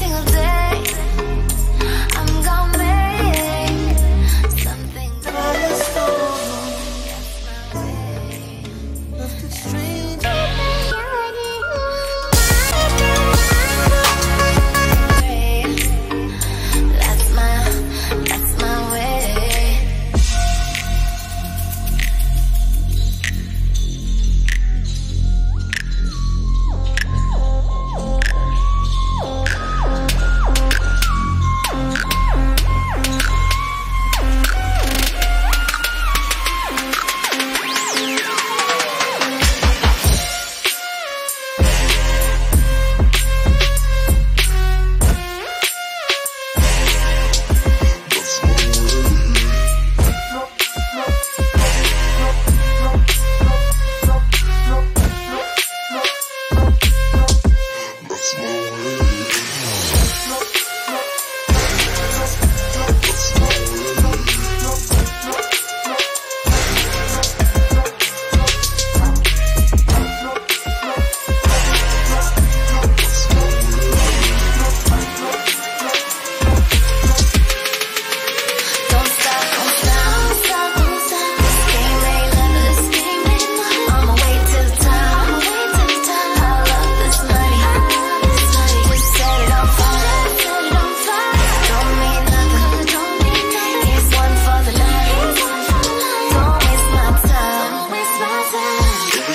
single day.